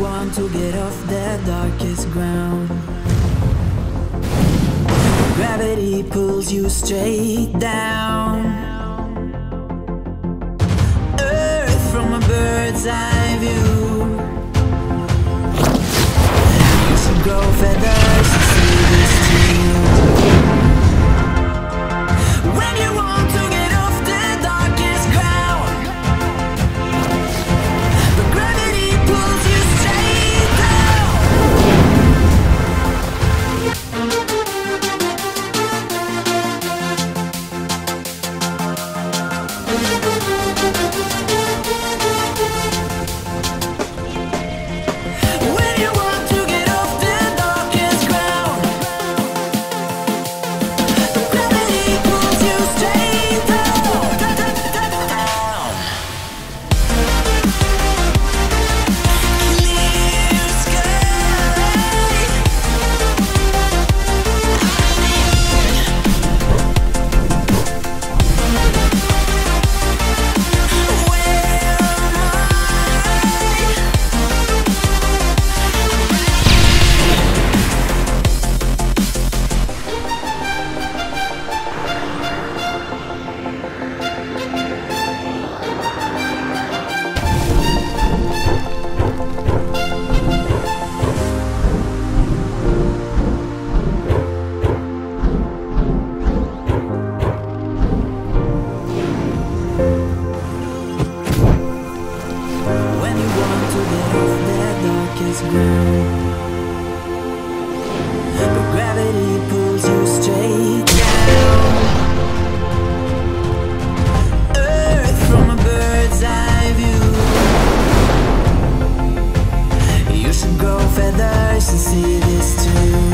want to get off the darkest ground. Gravity pulls you straight down. Earth from a bird's eye view. But gravity pulls you straight down. Earth from a bird's eye view. You should grow feathers see this too.